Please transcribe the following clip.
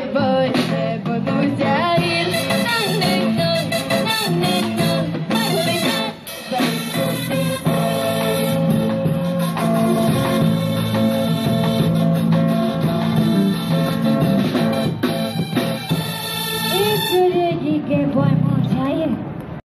never